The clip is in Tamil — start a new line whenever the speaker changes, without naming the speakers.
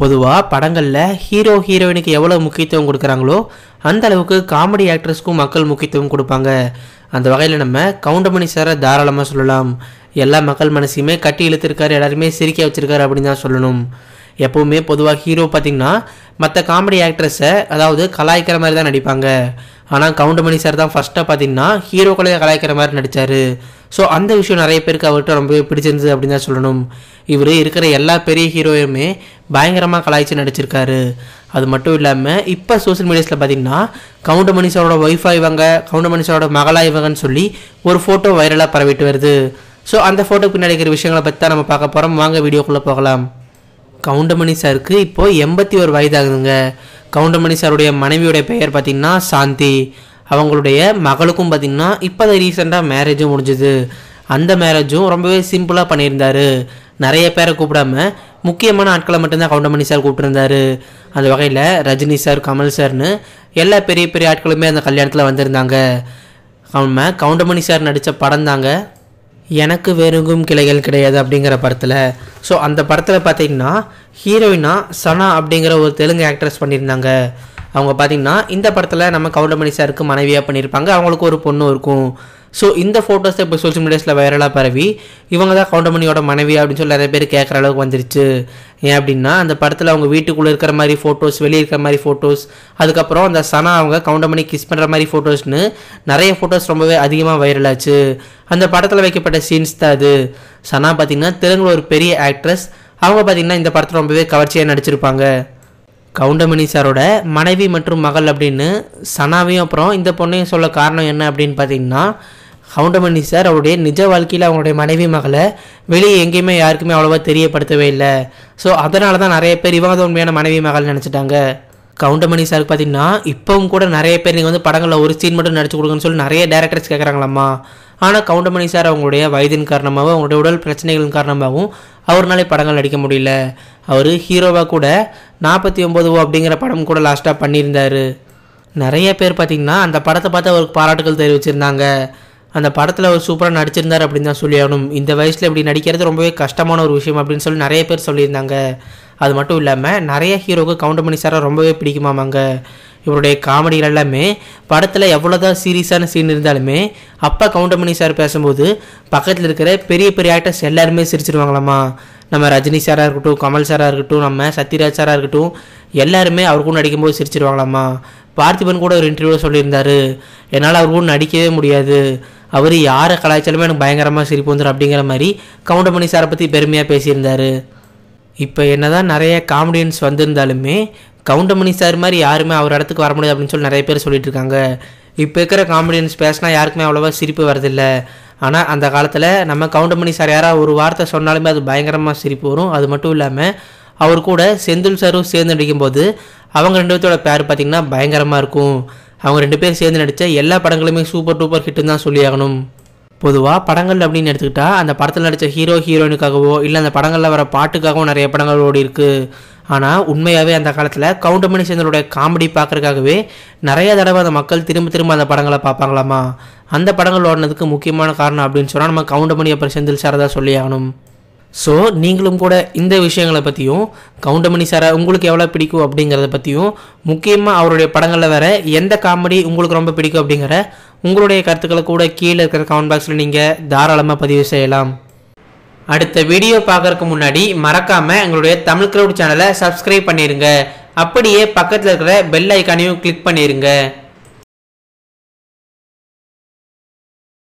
பொதுவாக படங்களில் ஹீரோ ஹீரோயினுக்கு எவ்வளோ முக்கியத்துவம் கொடுக்குறாங்களோ அந்த அளவுக்கு காமெடி ஆக்ட்ரஸ்க்கும் மக்கள் முக்கியத்துவம் கொடுப்பாங்க. அந்த வகையில் நம்ம கவுண்டமணி சாரை தாராளமாக சொல்லலாம். எல்லா மக்கள் மனசையுமே கட்டி இழுத்துருக்காரு எல்லாருமே சிரிக்க வச்சுருக்காரு அப்படின்னு தான் சொல்லணும். எப்போவுமே பொதுவாக ஹீரோ பார்த்திங்கன்னா மற்ற காமெடி ஆக்ட்ரஸை அதாவது கலாய்க்கிற மாதிரி தான் நடிப்பாங்க. ஆனால் கவுண்டமணி சார் தான் ஃபஸ்ட்டாக பார்த்தீங்கன்னா ஹீரோக்களையே கலாய்க்கிற மாதிரி நடித்தார் ஸோ அந்த விஷயம் நிறைய பேருக்கு அவர்கிட்ட ரொம்பவே பிடிச்சிருந்தது அப்படின்னு தான் சொல்லணும். இவர் இருக்கிற எல்லா பெரிய ஹீரோயுமே பயங்கரமாக கலாய்ச்சி நடிச்சிருக்காரு. அது மட்டும் இல்லாமல் இப்போ சோஷியல் மீடியாஸில் பார்த்தீங்கன்னா கவுண்டமணி சாரோட ஒய்ஃபா இவங்க கவுண்டமணி சாரோட மகளா இவங்கன்னு சொல்லி ஒரு ஃபோட்டோ வைரலாக பரவிட்டு வருது. ஸோ அந்த ஃபோட்டோக்கு பின்னாடி இருக்கிற விஷயங்களை பற்றி தான் நம்ம பார்க்க போகிறோம் வாங்க வீடியோக்குள்ளே போகலாம். கவுண்டமணி சாருக்கு இப்போது எண்பத்தி ஒரு வயதாகுதுங்க. கவுண்டமணி சாருடைய மனைவியுடைய பெயர் பார்த்திங்கன்னா சாந்தி. அவங்களுடைய மகளுக்கும் பார்த்திங்கன்னா இப்போ தான் ரீசெண்டாக மேரேஜும் முடிஞ்சுது. அந்த மேரேஜும் ரொம்பவே சிம்பிளாக பண்ணியிருந்தாரு. நிறைய பேரை கூப்பிடாம முக்கியமான ஆட்களை மட்டும்தான் கவுண்டமணி சார் கூப்பிட்டுருந்தாரு. அந்த வகையில் ரஜினி சார் கமல் சார்னு எல்லா பெரிய பெரிய ஆட்களுமே அந்த கல்யாணத்தில் வந்திருந்தாங்க. நம்ம கவுண்டமணி சார் நடித்த படம் தாங்க எனக்கு வேறுங்கும் கிளைகள் கிடையாது அப்படிங்கிற படத்தில். ஸோ அந்த படத்தில் பார்த்தீங்கன்னா ஹீரோயினா சனா அப்படிங்கிற ஒரு தெலுங்கு ஆக்ட்ரஸ் பண்ணியிருந்தாங்க. அவங்க பார்த்தீங்கன்னா இந்த படத்தில் நம்ம கவுண்டமணி சாருக்கு மனைவியாக பண்ணியிருப்பாங்க அவங்களுக்கு ஒரு பொண்ணும் இருக்கும். ஸோ இந்த ஃபோட்டோஸ் இப்போ சோஷியல் மீடியாஸில் வைரலாக பரவி இவங்க தான் கவுண்டமணியோட மனைவி அப்படின்னு சொல்லி நிறைய பேர் கேட்குற அளவுக்கு வந்துருச்சு. ஏன் அப்படின்னா அந்த படத்தில் அவங்க வீட்டுக்குள்ளே இருக்கிற மாதிரி ஃபோட்டோஸ் வெளியே இருக்கிற மாதிரி ஃபோட்டோஸ் அதுக்கப்புறம் அந்த சனா அவங்க கவுண்டமணி கிஸ் பண்ணுற மாதிரி ஃபோட்டோஸ்னு நிறைய ஃபோட்டோஸ் ரொம்பவே அதிகமாக வைரலாச்சு அந்த படத்தில் வைக்கப்பட்ட சீன்ஸ் தான் அது. சனா பார்த்தீங்கன்னா தெலுங்கில் ஒரு பெரிய ஆக்ட்ரஸ் அவங்க பார்த்தீங்கன்னா இந்த படத்தில் ரொம்பவே கவர்ச்சியாக நடிச்சிருப்பாங்க. கவுண்டமணி சாரோட மனைவி மற்றும் மகள் அப்படின்னு சனாவையும் அப்புறம் இந்த பொண்ணையும் சொல்ல காரணம் என்ன அப்படின்னு பார்த்தீங்கன்னா கவுண்டமணி சார் அவருடைய நிஜ வாழ்க்கையில் அவங்களுடைய மனைவி மகளை வெளியே எங்கேயுமே யாருக்குமே அவ்வளோவா தெரியப்படுத்தவே இல்லை. ஸோ அதனால தான் நிறைய பேர் இவங்க உண்மையான மனைவி மகள் நினச்சிட்டாங்க. கவுண்டமணி சாருக்கு பார்த்தீங்கன்னா இப்போவும் கூட நிறைய பேர் நீங்கள் வந்து படங்களில் ஒரு சீன் மட்டும் நடிச்சு கொடுங்கன்னு சொல்லி நிறைய டேரக்டர்ஸ் கேட்குறாங்களாம்மா ஆனால் கவுண்டமணி சார் அவங்களுடைய வயதின் காரணமாகவும் அவங்களுடைய உடல் பிரச்சனைகளின் காரணமாகவும் அவர்னாலே படங்கள் நடிக்க முடியல. அவர் ஹீரோவாக கூட நாற்பத்தி ஒம்பது அப்படிங்கிற படம் கூட லாஸ்ட்டாக பண்ணியிருந்தார். நிறைய பேர் பார்த்திங்கன்னா அந்த படத்தை பார்த்து அவருக்கு பாராட்டுகள் தெரிவிச்சிருந்தாங்க. அந்த படத்தில் அவர் சூப்பராக நடிச்சிருந்தார் அப்படின்னு தான் சொல்லி ஆகணும் இந்த வயசில் இப்படி நடிக்கிறது ரொம்பவே கஷ்டமான ஒரு விஷயம் அப்படின்னு சொல்லி நிறைய பேர் சொல்லியிருந்தாங்க. அது மட்டும் இல்லாமல் நிறைய ஹீரோவுக்கு கவுண்டமணி சாரை ரொம்பவே பிடிக்குமாமாங்க இவருடைய காமெடிகள் எல்லாமே படத்தில் எவ்வளோதான் சீரியஸான சீன் இருந்தாலுமே அப்போ கவுண்டமணி சார் பேசும்போது பக்கத்தில் இருக்கிற பெரிய பெரிய ஆக்டர்ஸ் எல்லாருமே சிரிச்சிருவாங்களாமா. நம்ம ரஜினி சாராக இருக்கட்டும் கமல் சாராக இருக்கட்டும் நம்ம சத்யராஜ் சாராக இருக்கட்டும் எல்லாருமே அவர் கூட நடிக்கும்போது சிரிச்சிருவாங்களாமா. பார்த்திபன் கூட ஒரு இன்டர்வியூ சொல்லியிருந்தார். என்னால் அவர் கூட நடிக்கவே முடியாது. அவர் யாரை கலாய்ச்சாலுமே எனக்கு பயங்கரமாக சிரிப்பு வந்துடும் அப்படிங்கிற மாதிரி கவுண்டமணி சாரை பற்றி பெருமையாக பேசியிருந்தாரு. இப்போ என்ன தான் நிறைய காமெடியன்ஸ் வந்திருந்தாலுமே கவுண்டமணி சார் மாதிரி யாருமே அவர் இடத்துக்கு வர முடியாது அப்படின்னு சொல்லி நிறைய பேர் சொல்லிட்டு இருக்காங்க. இப்போ இருக்கிற காமெடியன்ஸ் பேசினா யாருக்குமே அவ்வளோவா சிரிப்பு வரதில்ல ஆனால் அந்த காலத்தில் நம்ம கவுண்டமணி சார் யாராவது ஒரு வார்த்தை சொன்னாலுமே அது பயங்கரமாக சிரிப்பு வரும். அது மட்டும் இல்லாமல் அவர் கூட செந்தில் சாரும் சேர்ந்து நடிக்கும்போது அவங்க ரெண்டு பேர்த்தோட பேர் பார்த்திங்கன்னா பயங்கரமாக இருக்கும். அவங்க ரெண்டு பேரும் சேர்ந்து நடித்த எல்லா படங்களுமே சூப்பர் டூப்பர் ஹிட்டுன்னு தான் சொல்லியாகணும். பொதுவாக படங்கள் அப்படின்னு எடுத்துக்கிட்டால் அந்த படத்தில் நடித்த ஹீரோ ஹீரோயினுக்காகவோ இல்லை அந்த படங்களில் வர பாட்டுக்காகவும் நிறைய படங்கள் ஓடி இருக்குது ஆனால் உண்மையாகவே அந்த காலத்தில் கவுண்டமணி சேந்தனுடைய காமெடி பார்க்குறதுக்காகவே நிறைய தடவை அந்த மக்கள் திரும்ப திரும்ப அந்த படங்களை பார்ப்பாங்களாமா? அந்த படங்கள் ஓடினதுக்கு முக்கியமான காரணம் அப்படின்னு சொன்னால் நம்ம கவுண்டமணி அப்புறம் செந்தில் சாரதா தான் சொல்லி ஆகணும். ஸோ நீங்களும் கூட இந்த விஷயங்களை பற்றியும் கவுண்டமணி சாரை உங்களுக்கு எவ்வளோ பிடிக்கும் அப்படிங்கிறத பற்றியும் முக்கியமாக அவருடைய படங்களில் வேறு எந்த காமெடி உங்களுக்கு ரொம்ப பிடிக்கும் அப்படிங்கிற உங்களுடைய கருத்துக்களை கூட கீழே இருக்கிற கமெண்ட் பாக்ஸில் நீங்கள் தாராளமாக பதிவு செய்யலாம். அடுத்த வீடியோ பார்க்கறதுக்கு முன்னாடி மறக்காமல் எங்களுடைய தமிழ் க்ரௌட் சேனலை சப்ஸ்கிரைப் பண்ணிடுங்க அப்படியே பக்கத்தில் இருக்கிற பெல் ஐக்கானையும் கிளிக் பண்ணிடுங்க